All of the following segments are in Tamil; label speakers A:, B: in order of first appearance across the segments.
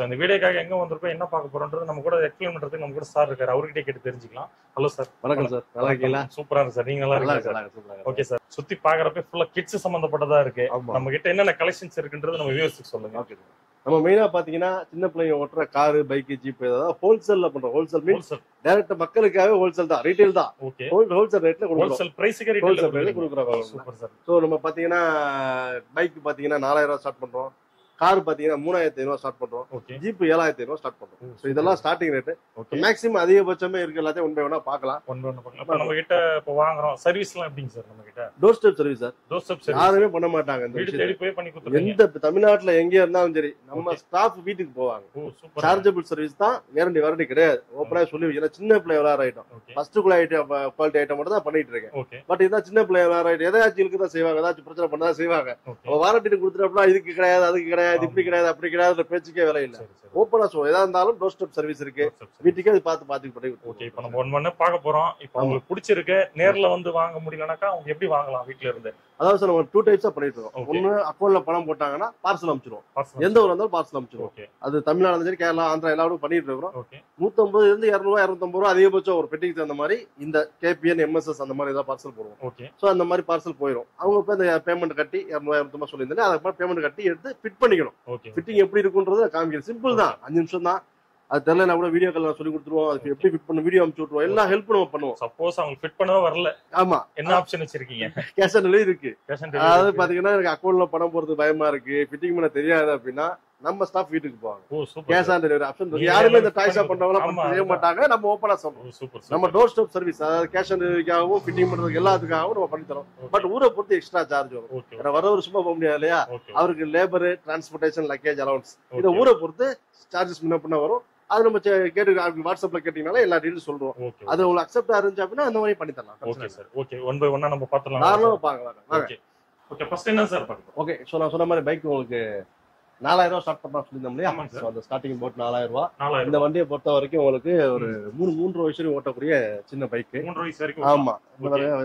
A: ஸோ இந்த வீடியோக்காக எங்க வந்திருக்கோம் என்ன பார்க்க போறோம்ன்றது நம்ம கூட எக்ஸ்பிளைன் பண்றதுக்கு நம்ம கூட சார் இருக்காரு. அவர்கிட்ட கேட்டு தெரிஞ்சுக்கலாம். ஹலோ சார்
B: வணக்கம் சார் நல்லா இருக்கீங்களா?
A: சூப்பரா இருக்கு சார் நீங்க நல்லா
B: நல்லா
A: இருக்கீங்களா
B: இருக்கு
A: சார்
B: நல்லா இருக்கு
A: ஓகே சார் சுத்தி பாக்குறப்ப ஃபுல்லா கிட்ஸ் சம்பந்தப்பட்டதா இருக்கு. நம்ம கிட்ட என்னென்ன கலெக்ஷன்ஸ் இருக்குன்றது நம்ம வியூவர்ஸ்க்கு சொல்லுங்க.
B: ஓகே நம்ம மெயினா பாத்தீங்கன்னா சின்ன பிள்ளைங்க ஓட்டுற காரு பைக் ஜீப் ஏதாவது ஹோல்சேல்ல பண்றோம். ஹோல்சேல் மீன்ஸ் டைரக்ட் மக்களுக்காகவே ஹோல்சேல் தான் ரீட்டைல் தான்.
A: ஓகே
B: ஹோல்சேல் ரேட்ல
A: ஹோல்சேல் பிரைஸ்க்கு ரேட்ல
B: கொடுக்குறோம்
A: சூப்பர் சார்
B: ஸோ நம்ம பாத்தீங்கன்னா பைக் பாத்தீங்கன்னா நாலாயிரம் ரூபாய் ஸ்டார்ட் பண்றோம். கார் பாத்தீங்கன்னா மூணாயிரத்தி ஐநூறு ஸ்டார்ட் பண்றோம். ஜீப் ஏழாயிரத்தி ஐநூறு ஸ்டார்ட் பண்றோம். ஸோ இதெல்லாம் ஸ்டார்டிங் ரேட் மேக்ஸிமம் அதிகபட்சமே இருக்கு. எல்லாத்தையும் ஒன் பை ஒன்னா பார்க்கலாம்.
A: ஒன் ஒன் பார்க்கலாம். அப்ப நம்ம கிட்ட இப்போ வாங்குறோம். சர்வீஸ்லாம் எப்படிங்க சார் நம்ம கிட்ட
B: doorstep service sir
A: doorstep service
B: யாருமே பண்ண மாட்டாங்க இந்த
A: தேடி போய் பண்ணி கொடுத்துருங்க
B: எந்த தமிழ்நாட்டுல எங்க இருந்தாலும் சரி நம்ம. ஸ்டாஃப் வீட்டுக்கு போவாங்க. சார்ஜபிள் சர்வீஸ் தான் கேரண்டி வாரண்டி கிடையாது. ஓப்பனா சொல்லி வைக்கிறேன். சின்ன பிள்ளை விளையாடுற ஐட்டம் ஃபர்ஸ்ட் குள்ள ஐட்டம் குவாலிட்டி ஐட்டம் மட்டும் தான் பண்ணிட்டு இருக்கேன். பட் இதான் சின்ன பிள்ளை விளையாடுற ஐட்டம் எதாச்சும் இருக்கு தான் செய்வாங்க? ஏதாச்சும் பிரச்சனை பண்ணா செய்வாங்க. வாரண்டி கொடுத்துட்டா இதுக்கு கிடையாது அதுக்கு கிடையாது. இப்படி கிடையாது அப்படி கிடையாது பேச்சுக்கே வேலை இல்ல. ஓப்பனா சொல்ல எதா இருந்தாலும் டோர் ஸ்டெப் சர்வீஸ் இருக்கு. வீட்டுக்கே அது பார்த்து பார்த்து பண்ணி
A: ஓகே இப்போ நம்ம ஒன் ஒன்னு பார்க்க போறோம். இப்போ உங்களுக்கு பிடிச்சிருக்கு நேர்ல வந்து வாங்க முடியலனாக்கா அவங்க எப்படி வாங்கலாம் வீட்ல இருந்து?
B: அதாவது சார் நம்ம டூ டைப்ஸா பண்ணிட்டு இருக்கோம். ஒன்னு அக்கௌண்ட்ல பணம் போட்டாங்கன்னா பார்சல் அனுப்பிச்சிருவோம். எந்த ஊர்ல இருந்தாலும் பார்சல் அனுப்பிச்சிருவோம் அது தமிழ்நாடு சரி கேரளா ஆந்திரா எல்லா ஊரும் பண்ணிட்டு இருக்கிறோம். நூத்தம்பது இருந்து இரநூறுவா இரநூத்தம்பது ரூபா அதிகபட்சம் ஒரு பெட்டிக்கு தகுந்த மாதிரி இந்த கேபிஎன் எம்எஸ்எஸ் அந்த மாதிரி ஏதாவது பார்சல் போடுவோம். ஸோ அந்த மாதிரி பார்சல் போயிடும் அவங்க இப்போ இந்த பேமெண்ட் கட்டி இரநூறுவா இரநூத்தம்பது சொல்லியிருந்தேன் அதுக்கு பேமெண்ட் கட்டி எடுத்து ஃபிட் பண்ணிக்கணும்
A: ஓகே
B: ஃபிட்டிங் எப்படி இருக்குன்றத காமிக்கிறது சிம்பிள் தான். அஞ்சு நிமிஷம் தான். அது தெரியல கூட வீடியோ கால் சொல்லி கொடுத்துருவோம். அதுக்கு எப்படி ஃபிட் பண்ண வீடியோ அனுப்பிச்சு விட்டுருவோம். எல்லா ஹெல்ப் நம்ம பண்ணுவோம்.
A: சப்போஸ் அவங்க ஃபிட் பண்ணவே வரல.
B: ஆமா.
A: என்ன ஆப்ஷன் வச்சிருக்கீங்க?
B: கேஷ் ஆன் டெலிவரி இருக்கு. அதாவது பாத்தீங்கன்னா எனக்கு அக்கௌண்ட்ல பணம் போறது பயமா இருக்கு. ஃபிட்டிங் பண்ண தெரியாது அப்படின்னா நம்ம ஸ்டாஃப் வீட்டுக்கு போவாங்க. கேஷ் ஆன் டெலிவரி ஆப்ஷன் யாருமே இந்த டாய்ஸா
A: பண்ணி
B: பண்றவங்க செய்ய. மாட்டாங்க. நம்ம ஓப்பனா சொல்றோம் நம்ம டோர் ஸ்டெப் சர்வீஸ் அதாவது கேஷ் ஆன் டெலிவரிக்காகவும் ஃபிட்டிங் பண்றதுக்கு எல்லாத்துக்காகவும் நம்ம பண்ணி தரோம். பட் ஊரை பொறுத்து எக்ஸ்ட்ரா சார்ஜ் வரும். ஏன்னா வரவர் சும்மா போக முடியாது இல்லையா? அவருக்கு லேபர் டிரான்ஸ்போர்டேஷன் லக்கேஜ் அலவன்ஸ் இதை
A: ஓகே
B: ஊரை பொறுத்து சார்ஜஸ் முன்ன பின்ன வரும். அது நம்ம செ- கேட்டு வாட்ஸ்அப்ல கேட்டீங்கனால எல்லா டீட்டெயில்ஸ் சொல்றோம். அது உங்களுக்கு அக்செப்ட் இருந்துச்சு அப்படின்னா அந்த மாதிரி பண்ணி தரலாம்.
A: Okay sir okay one by ஒன்னா நம்ம பார்த்தலாம்
B: தாராளமா பாக்கலாம்
A: ஓகே ஓகே ஃபர்ஸ்ட் என்ன சார்
B: ஓகே ஸோ நான் சொன்ன மாதிரி பைக் உங்களுக்கு நாலாயிரம் ரூபாய் ஸ்டார்ட் பண்ணா சொல்லியிருந்தோம் இல்லையா? அந்த ஸ்டார்டிங் போட் நாலாயிரம்
A: நாலாயிரம்
B: இந்த வண்டியை பொறுத்த வரைக்கும் உங்களுக்கு ஒரு மூணு மூன்று வயசு ஓட்டக்கூடிய சின்ன பைக்
A: வரைக்கும்
B: ஆமா.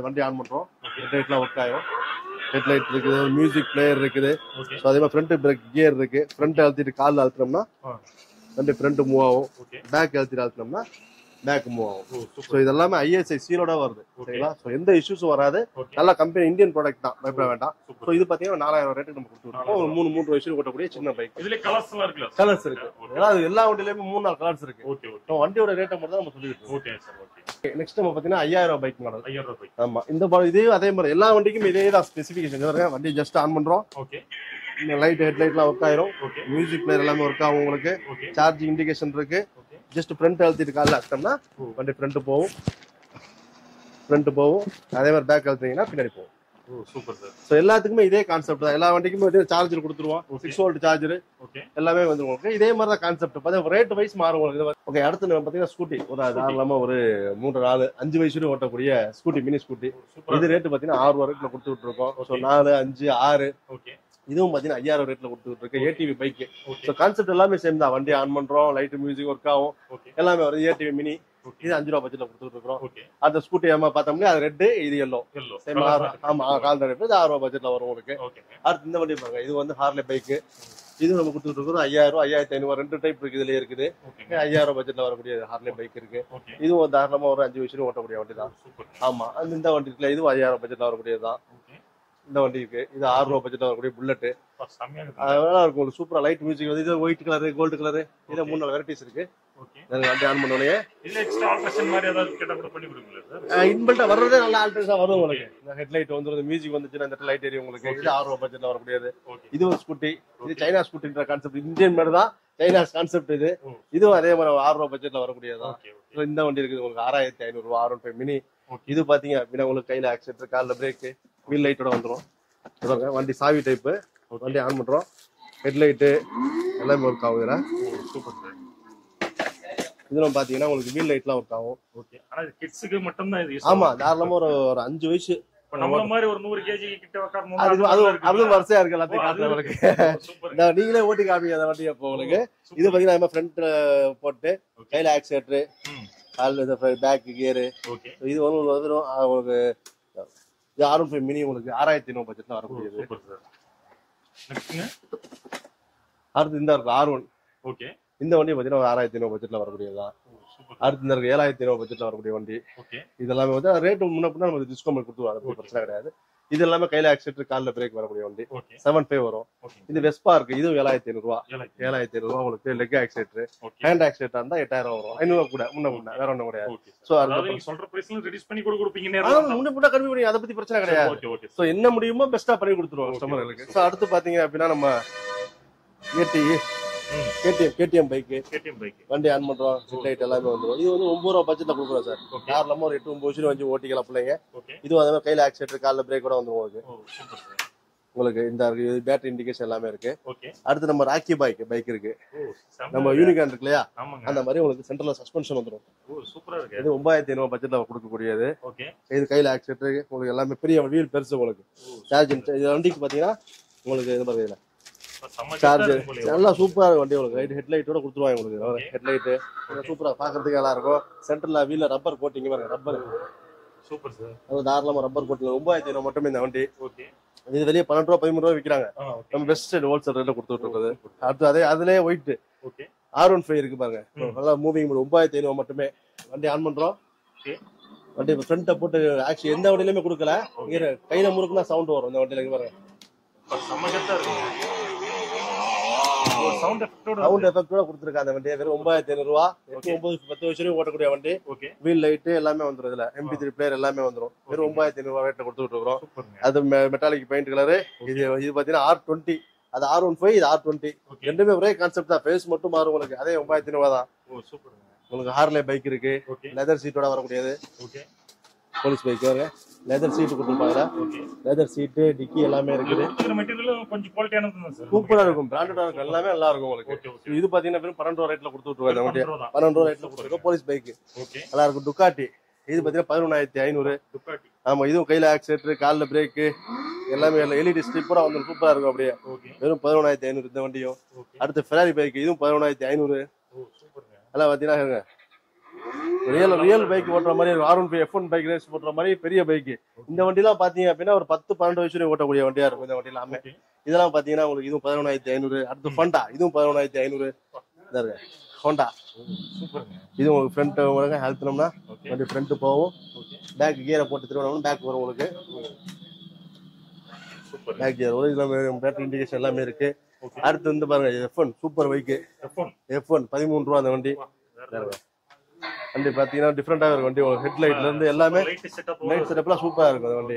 B: வண்டி ஆன் பண்றோம். ஹெட்லைட்லாம் ஒர்க் ஆகும். ஹெட்லைட் இருக்குது மியூசிக் பிளேயர் இருக்குது. ஸோ அதே மாதிரி ஃப்ரண்ட் பிரேக் கியர் இருக்கு. ஃப்ரண்ட் அழுத்திட்டு காலில் அழுத்தினோம்னா. வண்டி ஃப்ரண்ட் மூவ் ஆகும். பேக் அழுத்திட்டு அழுத்தினோம்னா பேக் மூவ் ஆகும் ஸோ
A: சூப்பர்
B: இது எல்லாமே ஐஎஸ்ஐ சீலோட வருது. சரிங்களா? ஸோ எந்த இஷ்யூஸும் வராது. நல்ல கம்பெனி இந்தியன் ப்ராடக்ட் தான். பயப்பட வேண்டாம். ஸோ இது பார்த்தீங்கன்னா நாலாயிரம் ரேட்டுக்கு நம்ம கொடுத்துருக்கோம் ஒரு மூணு மூன்று வயசு ஓட்டக்கூடிய சின்ன பைக்
A: இதுல கலர்ஸ் இருக்குல்ல
B: கலர்ஸ் இருக்கு. ஏன்னா அது எல்லா வண்டியிலுமே மூணு நாலு கலர்ஸ் இருக்கு.
A: ஓகே
B: வண்டியோட ரேட்டை மட்டும் நம்ம சொல்லிட்டு
A: ஓகே சார் ஓகே
B: நெக்ஸ்ட் நம்ம பார்த்தீங்கன்னா ஐயாயிரம் பைக் மாடல்
A: ஐயாயிரம் ரூபாய்
B: ஆமா. இந்த இதே அதே மாதிரி எல்லா வண்டிக்கும் இதே தான் ஸ்பெசிஃபிகேஷன் வண்டி ஜஸ்ட் ஆன் பண்றோம்.
A: ஓகே
B: இந்த லைட் ஹெட்லைட்லாம் ஒர்க் ஆயிரும். மியூசிக் பிளேயர் எல்லாமே ஒர்க் ஆகும் உங்களுக்கு. சார்ஜிங் இண்டிகேஷன் இருக்கு. ஜஸ்ட் ஃப்ரண்ட் அழுத்திட்டு காலில் அழுத்தோம்னா. வண்டி ஃப்ரண்ட் போகும் ஃப்ரண்ட் போகும் அதே மாதிரி பேக் அழுத்திங்கன்னா பின்னாடி போகும்.
A: சூப்பர் சார்
B: ஸோ எல்லாத்துக்குமே இதே கான்செப்ட் தான். எல்லா வண்டிக்குமே சார்ஜர் கொடுத்துருவோம். சிக்ஸ் வோல்ட் சார்ஜர்
A: ஓகே
B: எல்லாமே வந்து உங்களுக்கு இதே மாதிரி தான் கான்செப்ட் பார்த்தா ரேட் வைஸ் மாறும் உங்களுக்கு. ஓகே அடுத்து நம்ம பார்த்தீங்கன்னா ஸ்கூட்டி ஒரு தாராளமா ஒரு மூன்று நாலு அஞ்சு வயசு வரையும் ஓட்டக்கூடிய ஸ்கூட்டி மினி ஸ்கூட்டி இது ரேட் பார்த்தீங்கன்னா ஆறு வரைக்கும் கொடுத்துட்டு இருக்கோம். ஸோ. நாலு அஞ்சு ஆறு.
A: ஓகே
B: இதுவும் பார்த்தீங்கன்னா ஐயாயிரம் ரேட்ல கொடுத்துட்டு இருக்கு. ஏடிவி பைக் ஸோ கான்செப்ட் எல்லாமே சேம் தான். வண்டி ஆன் பண்றோம் லைட் மியூசிக் ஒர்க் ஆகும். எல்லாமே வருது ஏடிவி மினி இது அஞ்சு ரூபா பட்ஜெட்ல கொடுத்துட்டு இருக்கோம் அந்த ஸ்கூட்டி ஏமா பார்த்தோம்னா அது ரெட் இது எல்லோ சேம் ஆமா கால் ரேட் இது ஆறு ரூபா பட்ஜெட்ல வரும் உங்களுக்கு. அடுத்து இந்த வண்டி பாருங்க. இது வந்து ஹார்லே பைக் இது நம்ம கொடுத்துட்டு இருக்கிறோம். ஐயாயிரம் ஐயாயிரத்தி ஐநூறு ரெண்டு டைப் இருக்கு இதுல இருக்குது. ஐயாயிரம் பட்ஜெட்ல வரக்கூடிய ஹார்லே பைக் இருக்கு. இதுவும் தாராளமா ஒரு அஞ்சு வயசுல ஓட்டக்கூடிய வண்டி தான். ஆமா. அந்த இந்த வண்டி இருக்குல்ல இதுவும் ஐயாயிரம் பட்ஜெட்ல வரக்கூடியதுதான்
A: ஓகே
B: இந்த வண்டி இருக்கு. இது ஆறு ரூபா பட்ஜெட்ல வரக்கூடிய புல்லட் அதனால இருக்கும். உங்களுக்கு சூப்பரா லைட் மியூசிக் வந்து இது ஒயிட் கலர் கோல்டு கலர் இதுல மூணு வெரைட்டிஸ் இருக்கு. வண்டி ஆன் பண்ணோடனே. இன்பில்ட்டா வர்றதே நல்ல ஆல்ட்ரேஷன் வரும் உங்களுக்கு. இந்த ஹெட்லைட் வந்து மியூசிக் வந்துச்சுன்னா இந்த லைட் எரியும் உங்களுக்கு. இது ஆறு ரூபா பட்ஜெட்ல வரக்கூடியது. இது ஒரு ஸ்கூட்டி இது சைனா ஸ்கூட்டின்ற கான்செப்ட் இந்தியன் மாதிரி தான் சைனாஸ் கான்செப்ட் இது.
A: ஓ.
B: இதுவும் அதே மாதிரி ஆறு ரூபா பட்ஜெட்ல So, இந்த வண்டி இருக்குது. உங்களுக்கு ஆறாயிரத்தி ஐநூறு ரூபா ஃபைவ் மினி. இது பாத்தீங்க அப்படின்னா உங்களுக்கு கையில ஆக்சிடென்ட் காலில் பிரேக் வீல் லைட்டோட பாருங்க வண்டி சாவி டைப்பு வண்டி ஆன் பண்றோம். ஹெட்லைட்டு எல்லாமே ஒர்க் ஆகும் இதுல.
A: சூப்பர் சார்
B: இதுல பாத்தீங்கன்னா உங்களுக்கு வீல் லைட்லாம் ஒர்க் ஆகும்.
A: ஓகே ஆனா இது கிட்ஸுக்கு மட்டும் தான் இது யூஸ்
B: ஆமா தாராளமா ஒரு ஒரு அஞ்சு வயசு.
A: இப்ப நம்மள மாதிரி ஒரு நூறு கேஜி கிட்ட உட்காரணும்
B: அது அது அது வரிசையா இருக்கு எல்லாத்தையும் இந்த நீங்களே ஓட்டி காமிங்க அந்த வண்டி அப்போ உங்களுக்கு. இது பாத்தீங்கன்னா ஃப்ரண்ட் போட்டு கையில ஆக்சிலேட்டர் கால் பேக் கியரு இது வந்துடும் ஆ, உங்களுக்கு இது ஆர் ஃபைவ் மினி உங்களுக்கு ஆறாயிரத்தி ஐநூறு வரக்கூடியது.
A: சூப்பர் சார் நெக்ஸ்ட்ங்க
B: அடுத்து இந்த இருக்கு ஆர் ஒன்
A: ஓகே
B: இந்த வண்டி பாத்தீங்கன்னா ஒரு ஆறாயிரத்தி ஐநூறு பட்ஜெட்ல வரக்கூடியதுதான்
A: சூப்பர்
B: அடுத்து இந்த இருக்கு ஏழாயிரத்தி ஐநூறு பட்ஜெட்ல வரக்கூடிய வண்டி. இதெல்லாமே வந்து ரேட்டு முன்ன பின்ன நமக்கு டிஸ்கவுண்ட் அது
A: Okay.
B: பிரச்சனை கிடையாது. இது எல்லாமே கையில ஆக்சிடென்ட் காலில் பிரேக் வரக்கூடிய வண்டி. செவன் ஃபைவ் வரும். இது வெஸ்பா இருக்கு. இது ஏழாயிரத்தி ஐநூறு ரூபா.
A: ஏழாயிரத்தி
B: ஐநூறு. ரூபா உங்களுக்கு leg accident
A: okay
B: hand accident இருந்தா எட்டாயிரம் வரும். ஐநூறு கூட முன்ன முன்ன வேற ஒண்ணும் கிடையாது.
A: அதாவது
B: அது
A: சொல்ற பிரைஸ்ல ரெடியூஸ் பண்ணி கூட கொடுப்பீங்க
B: முன்ன பின்ன கம்மி பண்ணி அதை பத்தி பிரச்சனை கிடையாது. சோ என்ன முடியுமோ பெஸ்டா பண்ணி கொடுத்துருவோம் கஸ்டமர்களுக்கு. சோ அடுத்து பாத்தீங்க அப்படின்னா நம்ம ஏடி. KTM KTM bike
A: KTM bike
B: வண்டி ஆன் பண்றோம். லைட் எல்லாமே வந்துடும் இது வந்து ஒன்பது ரூபா பட்ஜெட்ல கொடுக்குறோம் சார். கார்லமா ஒரு எட்டு ஒன்பது வருஷம் வச்சு ஓட்டிக்கலாம் பிள்ளைங்க. இதுவும் அதே மாதிரி கையில ஆக்சிடென்ட் காலில் பிரேக் கூட வந்துடும் உங்களுக்கு. இந்த பேட்டரி இண்டிகேஷன் எல்லாமே இருக்கு. அடுத்து நம்ம ராக்கி பைக் பைக் இருக்கு. நம்ம யூனிகான் இருக்கு இல்லையா? அந்த மாதிரி உங்களுக்கு சென்ட்ரல் சஸ்பென்ஷன் வந்துடும்
A: ஓ சூப்பரா இருக்கு.
B: இது ஒன்பதாயிரத்தி ஐநூறு பட்ஜெட்ல கொடுக்கக்கூடியது. இது கையில ஆக்சிடென்ட் உங்களுக்கு எல்லாமே பெரிய வீல் பெருசு உங்களுக்கு. சார்ஜ் இது வண்டிக்கு பாத்தீங்கன்னா உங்களுக்கு இது பாத்தீங்கன்னா
A: செம்ம
B: சார்ஜ்
A: கெத்தா இருக்கு போலயே.
B: நல்லா சூப்பரா இருக்கும் வண்டி உங்களுக்கு. லைட் ஹெட்லைட்டோட கொடுத்துருவாங்க உங்களுக்கு.
A: Okay.
B: ஹெட்லைட் சூப்பரா பாக்குறதுக்கு நல்லா இருக்கும். சென்டர்ல வீல்ல ரப்பர் கோட்டிங் பாருங்க ரப்பர்
A: சூப்பர் சார்
B: அது தாராளமா ரப்பர் கோட்டிங் ஒன்பதாயிரத்தி ஐநூறு மட்டுமே இந்த வண்டி.
A: ஓகே
B: இது வெளியே பன்னெண்டு ரூபா பதிமூணு ரூபா விற்கிறாங்க நம்ம பெஸ்ட் ஹோல்சேல் ரேட்ல கொடுத்துட்டு இருக்குது. அடுத்து அதே அதுலயே white
A: okay
B: R one five இருக்கு பாருங்க. நல்லா மூவிங் ஒன்பதாயிரத்தி ஐநூறு மட்டுமே. வண்டி ஆன் பண்றோம். வண்டி ஃப்ரண்ட்டை போட்டு ஆக்சுவலி எந்த வண்டியிலுமே கொடுக்கல. கையில முறுக்குனா சவுண்ட் வரும். இந்த வண்டியில பாருங்க
A: செம்ம கெத்தா இருக்கு ஒரு சவுண்ட்
B: எஃபெக்டோட கொடுத்துருக்காங்க அந்த வண்டி வெறும் ஒன்பதாயிரத்தி ஐநூறு ரூபா எட்டு ஒன்பது பத்து வருஷம் ஓட்டக்கூடிய வண்டி.
A: ஓகே
B: வீல் லைட் எல்லாமே வந்துரும் இதுல. எம்பி த்ரீ பிளேயர் எல்லாமே வந்துரும். வெறும் ஒன்பதாயிரத்தி ஐநூறு ரூபா ரேட்ல கொடுத்துட்டு இருக்கிறோம். அது மெட்டாலிக் பெயிண்ட் கலரு இது இது பாத்தீங்கன்னா ஆர் டுவெண்ட்டி அது ஆர் ஒன் ஃபைவ் இது ஆர் டுவெண்ட்டி ரெண்டுமே ஒரே கான்செப்ட் தான். ஃபேஸ் மட்டும் மாறும் உங்களுக்கு. அதே ஒன்பதாயிரத்தி ஐநூறு தான். உங்களுக்கு ஹார்லே பைக் இருக்கு. லெதர் சீட்டோட வரக்கூடியது.
A: ஓகே
B: போலீஸ் பைக் வருங்க லெதர் சீட் கொடுத்துருப்பாங்க லெதர் சீட்டு டிக்கி எல்லாமே இருக்குது.
A: கொடுக்குற மெட்டீரியல் கொஞ்சம் குவாலிட்டியானது தான் சார்
B: சூப்பரா இருக்கும். பிராண்டடா இருக்கும். எல்லாமே நல்லா இருக்கும் உங்களுக்கு. இது பாத்தீங்கன்னா வெறும் பன்னெண்டு ரூபா ரேட்ல கொடுத்து விட்டுருவாங்க பன்னெண்டு ரூபா ரேட்ல கொடுத்துருக்கோம் போலீஸ் பைக் நல்லா இருக்கும் டுக்காட்டி இது பாத்தீங்கன்னா பதினொன்னாயிரத்தி ஐநூறு.
A: துப்பாட்டி
B: ஆமா இதுவும் கையில ஆக்சிலேட்டர் காலில் பிரேக்கு எல்லாமே எல்இடி ஸ்டிப்பரா வந்து சூப்பரா இருக்கும் அப்படியே. வெறும் பதினொன்னாயிரத்தி ஐநூறு இந்த வண்டியும். அடுத்து ஃபெராரி பைக் இதுவும் பதினொன்னாயிரத்தி ஐநூறு. எல்லாம் பாத்தீங்கன்னா ரியல் ரியல் பைக் ஓட்டுற மாதிரி R one F one bike race ஓட்டுற மாதிரி பெரிய பைக் இந்த வண்டிலாம் பாத்தீங்க அப்படின்னா ஒரு பத்து பன்னெண்டு வயசு வரையும் ஓட்டக்கூடிய வண்டியா இருக்கும் இந்த வண்டி எல்லாமே இதெல்லாம் பாத்தீங்கன்னா உங்களுக்கு இதுவும் பதினொன்னாயிரத்தி ஐநூறு அடுத்து ஃபண்டா இதுவும் பதினொன்னாயிரத்தி ஐநூறு. ஹோண்டா
A: சூப்பருங்க.
B: இது உங்களுக்கு ஃப்ரண்ட் உங்களுக்கு அழுத்தினோம்னா வண்டி ஃப்ரண்ட் போகும். பேக் கியரை போட்டு திருவண்ணாமலை பேக் வரும் உங்களுக்கு. பேக் கியர் வரும் இதுல பேட்டரி இண்டிகேஷன் எல்லாமே இருக்கு. அடுத்து வந்து பாருங்க F one super bike
A: F one
B: F one பதிமூணு ரூபா அந்த வண்டி. வண்டி பாத்தீங்கன்னா டிஃப்ரெண்டா இருக்கும். வண்டி உங்களுக்கு ஹெட்லைட்ல இருந்து எல்லாமே
A: லைட் செட்டப்
B: லைட் செட்டப்லாம் சூப்பரா இருக்கும் அந்த வண்டி.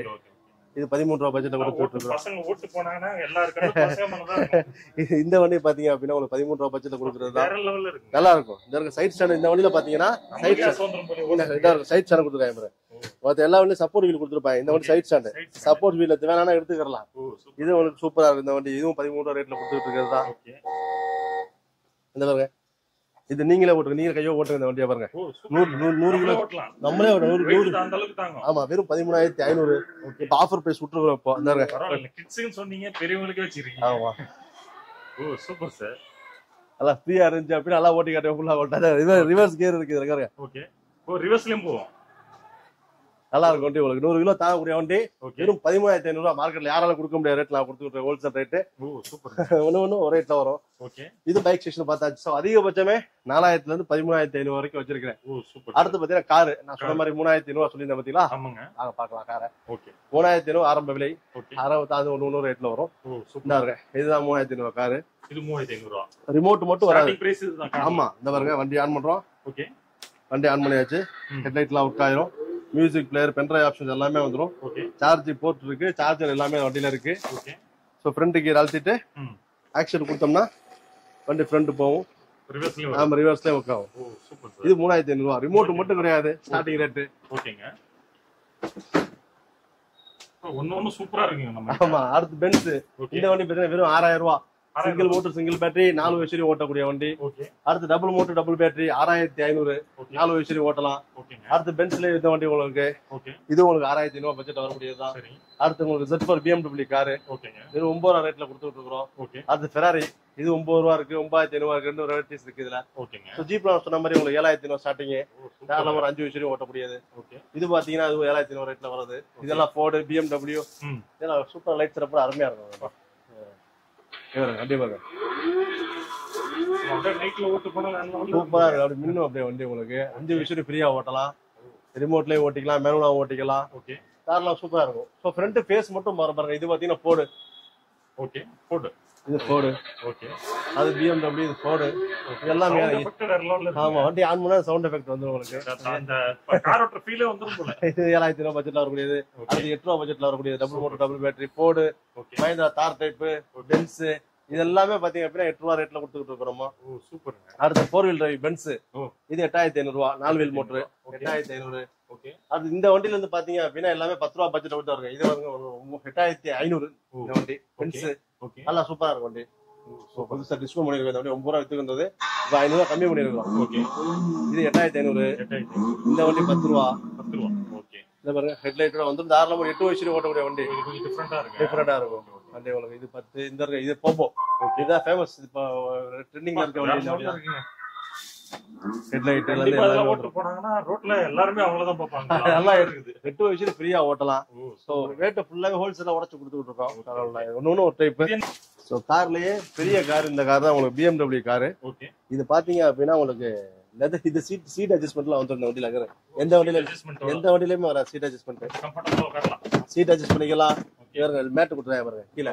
B: இது பதிமூணு ரூபா பட்ஜெட்ல
A: இருக்கும்.
B: இது- இந்த வண்டி பாத்தீங்க அப்படின்னா உங்களுக்கு பதிமூணு ரூபா பட்ஜெட்ல கொடுக்குறது நல்லா இருக்கும். இந்த இருக்க சைட் ஸ்டாண்ட் இந்த வண்டியில பாத்தீங்கன்னா சைட்
A: ஓட்டு.
B: சைட் ஸ்டாண்ட் கொடுத்துருக்காங்க. மத்த எல்லா வண்டியும் சப்போர்ட் வீல் கொடுத்துருப்பாங்க. இந்த வண்டி சைட் ஸ்டாண்ட். சப்போர்ட் வீல் வேணா எடுத்துக்கலாம் இது உங்களுக்கு சூப்பரா இருக்கும் இந்த வண்டி. இதுவும் பதிமூணு ரூபா ரேட்ல கொடுத்துட்டு இருக்கிறது தான். இந்த பாருங்க. இது நீங்களே ஓட்டுங்க நீங்க கையோ ஓட்டுங்க இந்த வண்டியை பாருங்க. நூறு நூறு நூறு கிலோ.
A: நம்மளே ஓட்டலாம்.
B: நம்மளே ஒரு நூறு. நூறு ஆமா வெறும் பதிமூணாயிரத்தி ஐநூறு. இப்ப ஆஃபர் பிரைஸ் விட்டுருக்கோம் இப்போ.
A: சொன்னீங்க பெரியவங்களுக்கே வச்சிருக்கீங்க.
B: ஆமா.
A: ஓ சூப்பர் சார்
B: நல்லா ஃப்ரீயா இருந்துச்சு அப்படின்னு நல்லா ஓட்டி காட்டுவோம் ஃபுல்லா ஓட்டாத ரிவர்ஸ் கியர் இருக்கு இதுல பாருங்க.
A: ஓகே ஓ ரிவர்ஸ்லயும் போவோம்.
B: நல்லா இருக்கும் வண்டி உங்களுக்கு. நூறு கிலோ தாங்கக்கூடிய வண்டி. வெறும் பதிமூணாயிரத்தி ஐநூறு மார்க்கெட்ல யாரால கொடுக்க முடியாத ரேட் நான் கொடுத்துருக்கேன் ஹோல்சேல் ரேட்டு ஒன்று ஒன்று ஒரு ரேட்ல வரும். இது பைக் ஸ்டேஷன் பார்த்தாச்சு. ஸோ அதிகபட்சமே நாலாயிரத்துல இருந்து பதிமூணாயிரத்தி ஐநூறு வரைக்கும்
A: சூப்பர்
B: அடுத்து பாத்தீங்கன்னா காரு நான் சொன்ன மாதிரி மூணாயிரத்தி ஐநூறு சொல்லியிருந்தேன் பாத்தீங்களா
A: ஆமாங்க.
B: வாங்க பார்க்கலாம் காரை
A: ஓகே
B: மூணாயிரத்தி ஐநூறு ஆரம்ப விலை.
A: ஓகே
B: அறுபத்தி அது ஒன்று ஒன்று ரேட்ல வரும் இதுதான் மூணாயிரத்தி ஐநூறு காரு
A: இது மூவாயிரத்தி ஐநூறு ரூபா
B: ரிமோட் மட்டும் வராது. ஆமா இந்த பாருங்க. வண்டி ஆன் பண்றோம்.
A: ஓகே
B: வண்டி ஆன் பண்ணியாச்சு.
A: ம்.
B: ஹெட்லைட்லாம் ஒர்க் ஆயிரும். மியூசிக் பிளேயர் பென்ட்ரைவ் ஆப்ஷன்ஸ் எல்லாமே வந்துரும்.
A: ஓகே
B: சார்ஜ் போர்ட் இருக்கு சார்ஜர் எல்லாமே வண்டியில இருக்கு. ஸோ ஃப்ரண்ட் கியர் அழுத்திட்டு ஆக்ஷன் கொடுத்தோம்னா வண்டி ஃப்ரண்ட் போகும். ஆமா ரிவர்ஸ்லேயே ஒர்க் ஆகும். இது மூணாயிரத்தி ஐநூறு ரூபா. ரிமோட் மட்டும் கிடையாது. ஸ்டார்டிங் ரேட்டு
A: ஓகேங்க. ஒன்னு ஒண்ணு சூப்பரா இருக்குங்க நம்ம
B: ஆமா அடுத்து பென்ஸ் இந்த வண்டி பார்த்தீங்கன்னா வெறும் ஆறாயிரம் ரூபா. சிங்கிள் மோட்டர் சிங்கிள் பேட்டரி நாலு வயசுலயும் ஓட்டக்கூடிய வண்டி. அடுத்து டபுள் மோட்டர் டபுள் பேட்டரி ஆறாயிரத்தி ஐநூறு. நாலு வயசுலயும் ஓட்டலாம். அடுத்து பென்ஸ்ல இந்த வண்டி உங்களுக்கு. இது உங்களுக்கு ஆறாயிரத்தி ஐநூறு பட்ஜெட் வரக்கூடியதுதான் அடுத்து உங்களுக்கு Z4 BMW காரு
A: ஓகேங்க
B: இது ஒன்பது ரூபா ரேட்ல கொடுத்துட்டு இருக்கிறோம் அடுத்து ஃபெராரி இது ஒன்பது ரூபா இருக்கு ஒன்பதாயிரத்தி ஐநூறு இருக்கு ரெண்டு வெரைட்டிஸ் இருக்கு இதுல. ஜீப்ல சொன்ன மாதிரி உங்களுக்கு ஏழாயிரத்தி ஐநூறு ஸ்டார்டிங் தாராளமா ஒரு அஞ்சு வயசுலயும் ஓட்டக்கூடியது. இது பாத்தீங்கன்னா அது ஏழாயிரத்தி ஐநூறு ரேட்ல வருது இதெல்லாம் ஃபோர்டு பிஎம்டபிள்யூ இதெல்லாம் சூப்பர் லைட் சிறப்பு அருமையா இருக்கும். அப்படியே பாருங்க சூப்பரா இருக்கு. அப்படி மின்னும் அப்படியே வண்டி உங்களுக்கு. அஞ்சு விஷயம் ஃப்ரீயா ஓட்டலாம். ரிமோட்லயே ஓட்டிக்கலாம் மேனுவலா ஓட்டிக்கலாம்.
A: ஓகே
B: கார்லாம் சூப்பரா இருக்கும். ஸோ ஃப்ரண்ட் ஃபேஸ் மட்டும் மாற பாருங்க இது பாத்தீங்கன்னா போடு
A: ஓகே போடு
B: இது போடு
A: ஓகே.
B: அது பிஎம்டபிள்யூ இது போடு எல்லாமே ஆமா வண்டி ஆன் பண்ணா சவுண்ட் எஃபெக்ட் வந்து உங்களுக்கு.
A: அந்த கார் ஓட்டுற ஃபீலே வந்துரும் போல.
B: இது ஏழாயிரத்தி ரூபாய் பட்ஜெட்ல வரக்கூடியது. அது எட்டு ரூபா பட்ஜெட்ல வரக்கூடியது. டபுள் மோட்டர் டபுள் பேட்டரி போடு
A: okay.
B: Mahindra Thar type Benz இது எல்லாமே பாத்தீங்க அப்படின்னா எட்டு ரூபா ரேட்ல கொடுத்துட்டு இருக்கிறோமா அடுத்து ஃபோர் வீல் டிரைவ் பென்ஸ். இது எட்டாயிரத்தி ஐநூறு ரூபா நாலு வீல் மோட்டர்
A: ஓகே.
B: எட்டாயிரத்தி ஐநூறு.
A: ஓகே.
B: அது இந்த வண்டியில இருந்து பாத்தீங்க அப்படின்னா எல்லாமே பத்து ரூபா பட்ஜெட் விட்டு வருங்க இது வந்து எட்டாயிரத்தி ஐநூறு இந்த வண்டி பென்ஸ் நல்லா சூப்பரா இருக்கும் வண்டி. புதுசா டிஸ்கவுண்ட் பண்ணிருக்கோம். வண்டி ஒன்பது ரூபா வித்துக்கு வந்தது இப்போ ஐநூறு கம்மி பண்ணிருக்கோம்.
A: ஓகே.
B: இது எட்டாயிரத்தி ஐநூறு. இந்த வண்டி பத்து ரூபா.
A: பத்து ரூபா. ஓகே.
B: இந்த பாருங்க ஹெட்லைட்டோட வந்து தாராளமா ஒரு எட்டு வயசு ஓட்டக்கூடிய வண்டி.
A: கொஞ்சம் டிஃப்ரெண்டா இருக்கு.
B: டிஃபரெண்டா இருக்கும். வண்டி உங்களுக்கு இது பத்து இந்த இது போப்போ. இதுதான் ஃபேமஸ் இப்போ ட்ரெண்டிங்ல இருக்க வண்டி. ஹெட்லைட்
A: அதெல்லாம் ஓட்டு போனாங்கன்னா ரோட்ல எல்லாருமே அவங்களதான் பார்ப்பாங்க
B: நல்லா
A: இருக்குது.
B: எட்டு வயசுல ஃப்ரீயா ஓட்டலாம். ஸோ ரேட்டை ஃபுல்லாவே ஹோல்சேலா உடச்சு கொடுத்துட்டு இருக்கோம். ஒரு டைப் ஸோ கார்லயே பெரிய கார் இந்த கார் தான் உங்களுக்கு பிஎம்டபிள்யூ காரு இது பாத்தீங்க அப்படின்னா உங்களுக்கு லெதர் இது சீட் சீட் அட்ஜஸ்ட்மெண்ட்லாம் வந்துடும் இந்த வண்டியில எந்த வண்டியில எந்த வண்டியிலுமே வர சீட் அட்ஜஸ்ட்மெண்ட் சீட் அட்ஜஸ்ட் பண்ணிக்கலாம். இவங்க மேட் கொடுத்துருக்காங்க பாருங்க கீழே.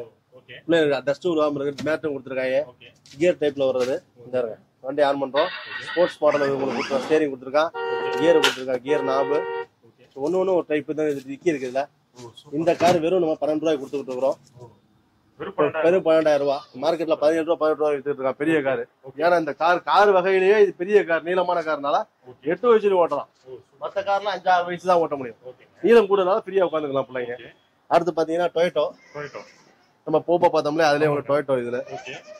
B: டஸ்ட் இருக்கு மேட்டும் கொடுத்துருக்காங்க. கியர் டைப்ல வர்றது. இந்த வண்டி ஆன் பண்றோம். ஸ்போர்ட்ஸ் மாடல் உங்களுக்கு கொடுத்துருக்கோம். ஸ்டேரிங் கொடுத்துருக்கான். கியர் கொடுத்துருக்கான். கியர் நாபு ஒன்னு ஒன்று ஒரு டைப் தான் இது. நிக்கி இருக்குதுல
A: ஓ சூப்பர்
B: இந்த கார் வெறும் நம்ம பன்னெண்டு ரூபாய் கொடுத்துட்டு இருக்கிறோம். வெறும் பன்னெண்டாயிரம். ரூபாய் மார்க்கெட்ல பதினேழு ரூபாய் பதினெட்டு ரூபாய் இருக்கான். பெரிய கார் ஏன்னா இந்த கார் கார் வகையிலேயே இது பெரிய கார் நீளமான கார்னால எட்டு வயசுல ஓட்டலாம். மற்ற கார்லாம் அஞ்சாறு வயசு தான் ஓட்ட முடியும். நீளம் கூடனால ஃப்ரீயா உட்காந்துக்கலாம் பிள்ளைங்க. அடுத்து பாத்தீங்கன்னா டொயட்டோ
A: போயிட்டோம்
B: நம்ம போப்போ பார்த்தோம்ல அதுலயே உங்களுக்கு டொயட்டோ இதுல.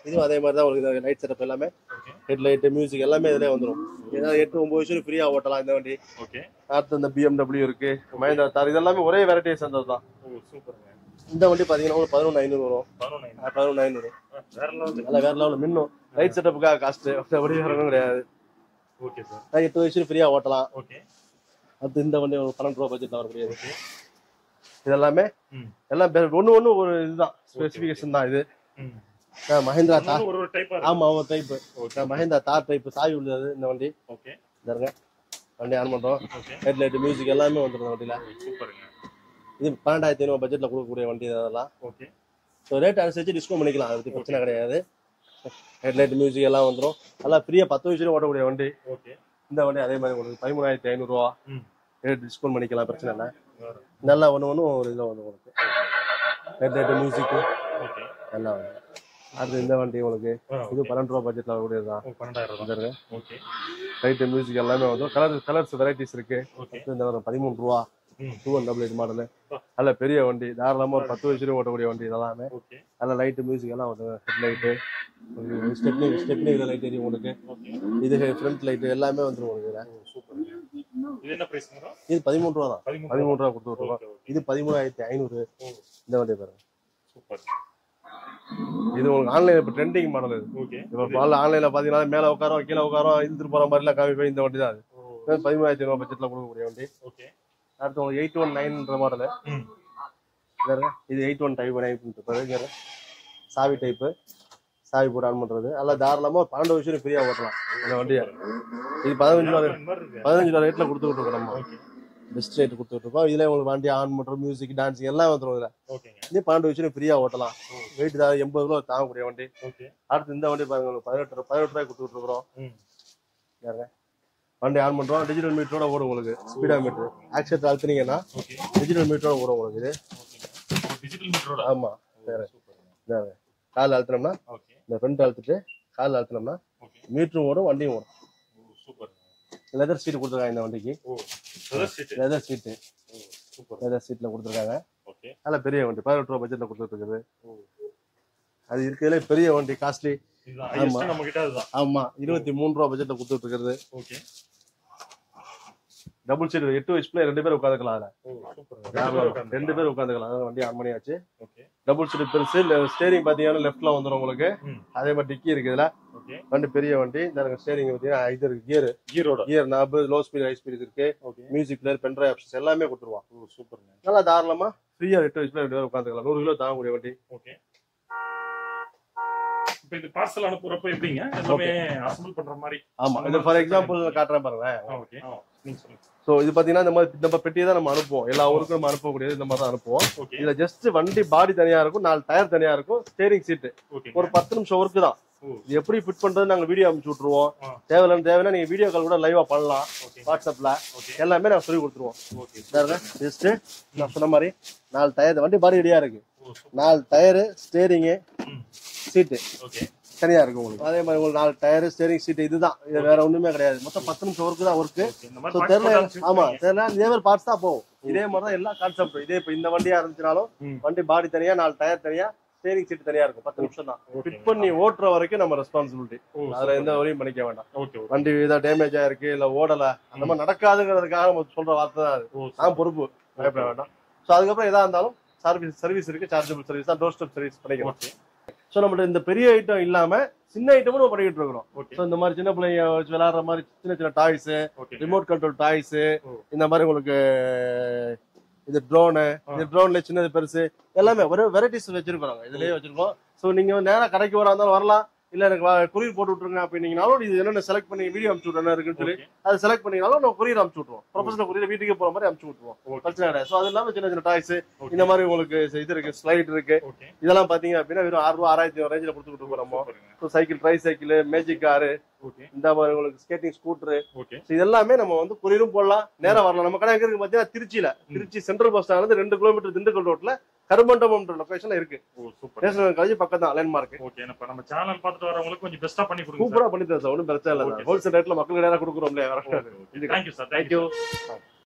B: இதுவும் அதே மாதிரி தான் உங்களுக்கு லைட் செட்டப் எல்லாமே.
A: ஓகே
B: ஹெட்லைட் மியூசிக் எல்லாமே இதுலயே வந்துடும் ஏதாவது எட்டு ஒன்பது வருஷம் ஃப்ரீயா ஓட்டலாம் இந்த வண்டி.
A: ஓகே
B: அடுத்து இந்த பிஎம்டபிள்யூ இருக்கு. மஹேந்திரா தார் இதெல்லாமே ஒரே வெரைட்டியை சேர்ந்தது தான்.
A: ஓ சூப்பருங்க
B: இந்த வண்டி பாத்தீங்கன்னா உங்களுக்கு பதினொன்று ஐநூறு வரும்.
A: பதினொன்று
B: ஐநூறு.
A: வேற லெவல்
B: நல்லா வேற லெவலில் மின்னும் லைட் செட்டப்புக்காக காஸ்ட் வேற ஒன்றும் கிடையாது.
A: ஓகே சார்
B: நான் எட்டு வயசு ஃப்ரீயா ஓட்டலாம்.
A: ஓகே
B: அடுத்து இந்த வண்டி ஒரு பன்னெண்டு ரூபா பட்ஜெட் வரக்கூடியது. இதெல்லாமே எல்லாம் ஒண்ணு ஒண்ணு ஒரு இதுதான். ஸ்பெசிபிகேஷன் தான் இது. மஹேந்திரா தார்
A: ஒரு டைப்பா
B: ஆமா ஒரு டைப் மஹேந்திரா தார் டைப் சாய் உள்ளது இந்த வண்டி.
A: ஓகே.
B: இந்த இருங்க. வண்டி ஆன் பண்றோம்.
A: ஓகே.
B: ஹெட்லைட் மியூசிக் எல்லாமே வந்துடும் வண்டியில.
A: சூப்பருங்க.
B: இது பன்னெண்டாயிரத்தி ஐநூறு பட்ஜெட்ல கொடுக்கக்கூடிய வண்டி இதெல்லாம்.
A: ஓகே.
B: ஸோ ரேட் அனுசரிச்சு டிஸ்கவுண்ட் பண்ணிக்கலாம். அது பிரச்சனை கிடையாது. ஹெட்லைட் மியூசிக் எல்லாம் வந்துடும் நல்லா ஃப்ரீயா பத்து வயசுல ஓட்டக்கூடிய வண்டி.
A: ஓகே.
B: இந்த வண்டி அதே மாதிரி உங்களுக்கு பதிமூணாயிரத்தி ஐநூறுரூவா ரேட் டிஸ்கவுண்ட் பண்ணிக்கலாம் பிரச்சனை இல்லை. நல்லா ஒன்று ஒன்று ஒரு இதில் வந்து உங்களுக்கு ஹெட்லைட் மியூசிக்கு
A: ஓகே
B: எல்லாம் வந்து. அடுத்து இந்த வண்டி உங்களுக்கு. இது பன்னெண்டு ரூபா பட்ஜெட்ல வரக்கூடியது தான்.
A: பன்னெண்டாயிரம்
B: லைட் மியூசிக் எல்லாமே வந்து கலர் கலர்ஸ் வெரைட்டிஸ் இருக்கு. இந்த பதிமூணு ரூபா. Two one double eight model நல்ல பெரிய வண்டி. தாராளமா ஒரு பத்து வயசுல ஓட்டக்கூடிய வண்டி இதெல்லாமே. நல்ல லைட் மியூசிக் எல்லாம் ஹெட்லைட்டு ஸ்டெப்னி ஸ்டெப்னி லைட் எரியும் உங்களுக்கு. இது ஃப்ரண்ட் லைட் எல்லாமே வந்துடும் உங்களுக்கு
A: இது
B: பதிமூணு ரூபா தான். ரூபா கொடுத்து இது பதிமூணாயிரத்தி ஐநூறு. இந்த வண்டி பாருங்க.
A: சூப்பர்.
B: இது உங்களுக்கு ஆன்லைன் இப்போ ட்ரெண்டிங் மாடல் இது.
A: ஓகே.
B: இப்போ பால் ஆன்லைன்ல பாத்தீங்கன்னா மேல உட்காரோம் கீழே உட்காரோம் இழுத்துட்டு போற மாதிரிலாம் காமி போய் இந்த வண்டி தான் அது.
A: ஓ.
B: பதிமூணாயிரத்தி ஐநூறு கொடுக்கக்கூடிய வண்டி.
A: ஓகே.
B: அடுத்து உங்களுக்கு எயிட் ஒன் நைன்ன்ற மாடல் இது எயிட் ஒன் டைப் நைன் சாவி டைப்பு சாவி போட்டு ஆன் பண்றது. நல்லா தாராளமா ஒரு பன்னெண்டு வருஷம் ஃப்ரீயா ஓட்டலாம். இந்த வண்டியை. இது பதினஞ்சு ரூபா பதினஞ்சு ரூபா ரேட்ல கொடுத்துட்டு இருக்கோம் நம்ம. பெஸ்ட் ரேட் கொடுத்துட்டு இருக்கோம். இதுல உங்களுக்கு வண்டி ஆன் பண்றது மியூசிக் டான்ஸ் எல்லாம் வந்துடும் இதுல. இது பன்னெண்டு வருஷம் ஃப்ரீயா ஓட்டலாம். வெயிட் தான் எண்பது கிலோ தாங்கக்கூடிய வண்டி. அடுத்து இந்த வண்டி பாருங்க பதினெட்டு ரூபா- பதினெட்டு ரூபாய் கொடுத்துட்டு இருக்கிறோம். வண்டி ஆன் பண்றோம். டிஜிட்டல் மீட்டரோட ஓடும் உங்களுக்கு. ஸ்பீடா மீட்டர் ஆக்சிடென்ட் அழுத்துனீங்கன்னா டிஜிட்டல் மீட்டரோட ஓடும் உங்களுக்கு இது.
A: மீட்டரோட
B: ஆமா.
A: சூப்பர்
B: இந்தாங்க. கால் அழுத்தினோம்னா இந்த ஃப்ரண்ட் அழுத்திட்டு கால் அழுத்தினோம்னா மீட்டரும் ஓடும் வண்டியும் ஓடும்.
A: சூப்பர்
B: லெதர் சீட் கொடுத்துருக்காங்க இந்த வண்டிக்கு.
A: Leather seat
B: leather seat leather சீட்ல கொடுத்துருக்காங்க. நல்ல பெரிய வண்டி பதினெட்டு ரூபா பட்ஜெட்ல
A: ஓ.
B: அது இருக்கிறதுல பெரிய வண்டி காஸ்ட்லி
A: அதுதான்.
B: ஆமா இருபத்தி மூணு ரூபா பட்ஜெட்ல கொடுத்துட்டு இருக்கிறது டபுள் சீட் எட்டு வயசுல ரெண்டு பேர் உட்காந்துக்கலாம் அதுல.
A: சூப்பர்.
B: ரெண்டு பேர் உட்காந்துக்கலாம் அதான் வண்டி ஆன் பண்ணியாச்சு டபுள் சீட் பெருசு ஸ்டேரிங் பாத்தீங்கன்னா லெஃப்ட்ல வந்துடும் உங்களுக்கு. அதே மாதிரி டிக்கி இருக்கு இதுல.
A: ஓகே.
B: வண்டி பெரிய வண்டி. ஸ்டேரிங் பாத்தீங்கன்னா இது இருக்கு gear
A: கீரோட
B: gear knob low speed high speed இருக்கு. மியூசிக் பிளேயர் பென்ட்ரைவ் ஆப்ஷன்ஸ் எல்லாமே கொடுத்துருவான்.
A: ஓ சூப்பர்ங்க.
B: நல்லா தாராளமா ஃப்ரீயா எட்டு வயசுல ரெண்டு பேர் உட்காந்துக்கலாம் நூறு கிலோ தாங்கக்கூடிய வண்டி.
A: இப்ப இது பார்சல் அனுப்புறப்ப எப்படிங்க? எல்லாமே அசம்பிள் பண்ற மாதிரி
B: ஆமா. இது ஃபார் எக்ஸாம்பிள் காட்டுறேன் பாருங்களேன்.
A: ஓகே நீங்க சொல்லுங்க.
B: ஸோ இது பாத்தீங்கன்னா இந்த மாதிரி நம்ம பெட்டியை தான் நம்ம அனுப்புவோம். எல்லா ஊருக்கும் நம்ம அனுப்பக்கூடியது இந்த மாதிரி தான் அனுப்புவோம் இதுல ஜஸ்ட் வண்டி பாடி தனியா இருக்கும். நாலு டயர் தனியா இருக்கும். ஸ்டேரிங் சீட்டு ஒரு பத்து நிமிஷம் ஒர்க்கு தான். இது எப்படி ஃபிட் பண்றது நாங்க வீடியோ அனுப்பிச்சு விட்டுருவோம்.
A: ஆ.
B: தேவையில்லைன்னு தேவைன்னா நீங்க வீடியோ கால் கூட லைவா பண்ணலாம்.
A: ஓகே
B: எல்லாமே நாங்க சொல்லி கொடுத்துருவோம்.
A: ஓகே
B: ஜஸ்ட் நான் சொன்ன மாதிரி நாலு டயர் வண்டி பாடி ரெடியா இருக்கு.
A: ஓ சூப்பர்
B: நாலு டயரு ஸ்டேரிங்கு. சீட்டு.
A: ஓகே.
B: தனியா இருக்கு உங்களுக்கு. அதே மாதிரி உங்களுக்கு நாலு டயரு ஸ்டேரிங் சீட்டு இதுதான். இது வேற ஒண்ணுமே கிடையாது. மொத்தம் பத்து நிமிஷம் ஒர்க்கு தான் ஒர்க்கு ஸோ
A: மாதிரி
B: தெரியல ஆமா தெரியல இதே மாதிரி பார்ட்ஸ் தான் போகும். இதே மாதிரி தான் எல்லா கான்செப்டும் இதே இப்போ இந்த வண்டியா இருந்துச்சுனாலும். வண்டி பாடி தனியா நாலு டயர் தனியா ஸ்டேரிங் சீட் தனியா இருக்கும். பத்து நிமிஷம் தான். ஃபிட் பண்ணி ஓட்டுற வரைக்கும் நம்ம ரெஸ்பான்சிபிலிட்டி அதுல எந்த வரையும் பண்ணிக்க வேண்டாம். வண்டி ஏதாவது டேமேஜ் ஆயிருக்கு இல்ல ஓடல அந்த மாதிரி நடக்காதுங்கிறதுக்காக நம்ம சொல்ற வார்த்தை தான் நான் பொறுப்பு. பயப்பட வேண்டாம். ஸோ அதுக்கப்புறம் எதா இருந்தாலும் சர்வீஸ் சர்வீஸ் இருக்கு சார்ஜபிள் சர்வீஸ் தான் டோர் ஸ்டெப் சர்வீஸ் பண்ணிக்கலாம்
A: ஓகே
B: ஸோ நம்மள்ட்ட இந்த பெரிய ஐட்டம் இல்லாம சின்ன ஐட்டமும் நம்ம பண்ணிட்டு இருக்கிறோம். ஸோ இந்த மாதிரி சின்ன பிள்ளைங்க வச்சு விளையாடுற மாதிரி சின்ன சின்ன டாய்ஸ் ரிமோட் கண்ட்ரோல் டாய்ஸ். இந்த மாதிரி உங்களுக்கு இது ட்ரோனு இந்த ட்ரோன்ல சின்னது பெருசு எல்லாமே ஒரு வெரைட்டிஸ் வச்சிருக்கோம் நாங்க இதுலயே வச்சிருக்கோம். ஸோ நீங்க நேரா கடைக்கு வரா இருந்தாலும் வரலாம். இல்ல எனக்கு குரியர் போட்டு விட்டுருங்க அப்படின்னீங்கனாலும் இது என்னென்ன செலக்ட் பண்ணி வீடியோ அனுப்பிச்சு விட்றேன் இருக்குன்னு சொல்லி அதை செலக்ட் பண்ணீங்கனாலும் நம்ம குரியர் அனுப்பிச்சு விட்டுருவோம். ப்ரொஃபஷனல் குரியர் வீட்டுக்கு போற மாதிரி அனுப்பிச்சு விட்டுருவோம். பிரச்சனை கிடையாது. ஸோ அது இல்லாம சின்ன சின்ன டாய்ஸ் இந்த மாதிரி உங்களுக்கு இது இருக்கு ஸ்லைட் இருக்கு. இதெல்லாம் பாத்தீங்க அப்படின்னா வெறும் ஆறு ரூபா ஆறாயிரத்தி ரேஞ்சில் கொடுத்துக்கிட்டு. So cycle tricycle magic car இந்த மாதிரி உங்களுக்கு ஸ்கேட்டிங் ஸ்கூட்டர் இதெல்லாமே நம்ம வந்து குரியரும் போடலாம். நேரா வரலாம் நம்ம கடை எங்க இருக்கு பாத்தீங்கன்னா திருச்சியில. திருச்சி சென்ட்ரல் பஸ் ஸ்டாண்ட்ல இருந்து ரெண்டு கிலோமீட்டர் திண்டுக்கல் ரோட்ல கருமண்டபம்ன்ற லொகேஷன்ல இருக்கு. நேஷனல் காலேஜ் பக்கம் தான் லேண்ட்மார்க்
A: ஓகே இப்ப நம்ம சேனல் பார்த்துட்டு வரவங்களுக்கு கொஞ்சம் பெஸ்டா பண்ணி கொடுங்க
B: சூப்பரா பண்ணி தரேன் சார் ஒன்றும் பிரச்சனை இல்லை ஹோல்சேல் ரேட்ல மக்களுக்கு நேரம் கொடுக்குறோம் இல்லையா
A: தேங்க்யூ சார் தேங்க்யூ